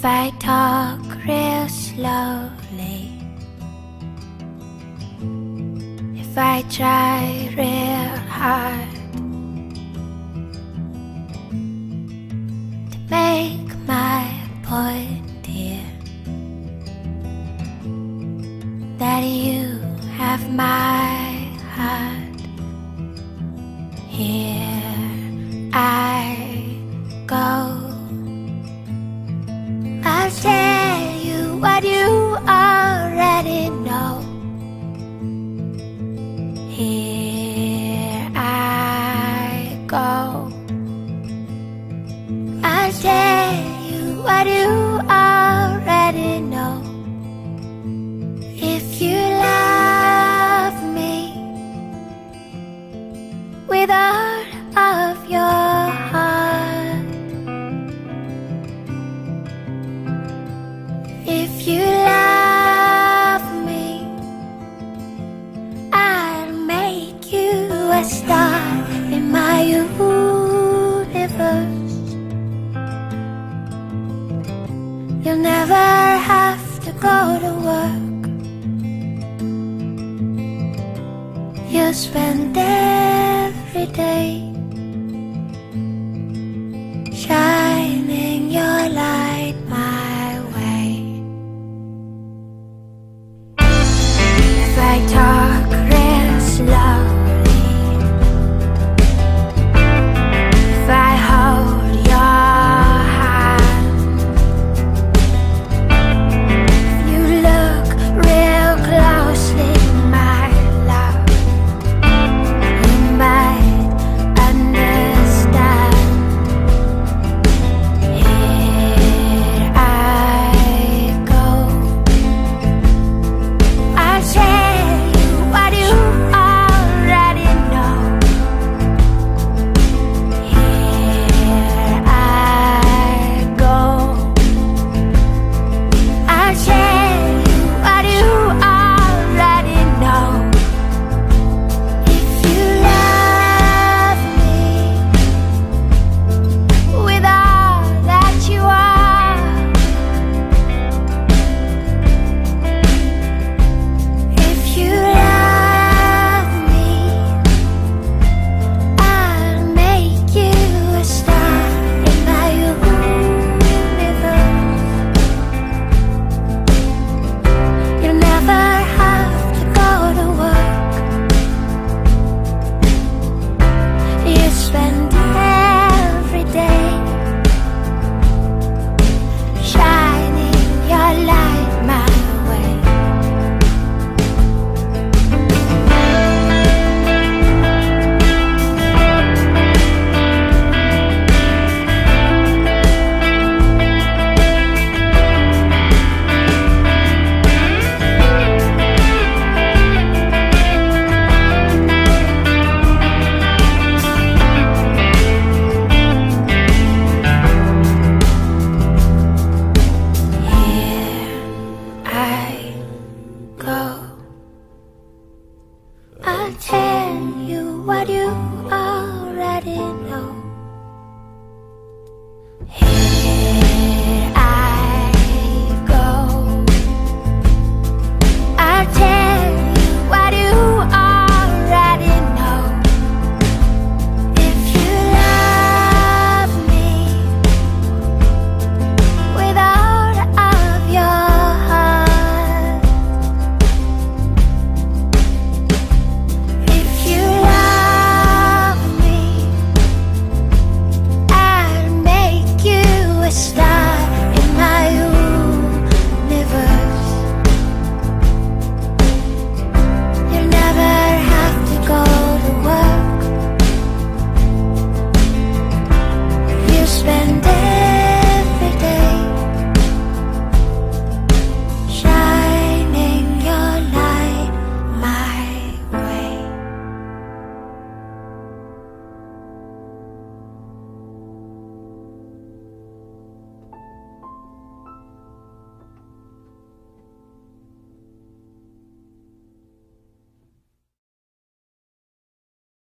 if I talk real slowly, if I try real hard to make my point here that you have my heart here. I I'll tell you what you already know. If you love me with all You'll never have to go to work. You'll spend every day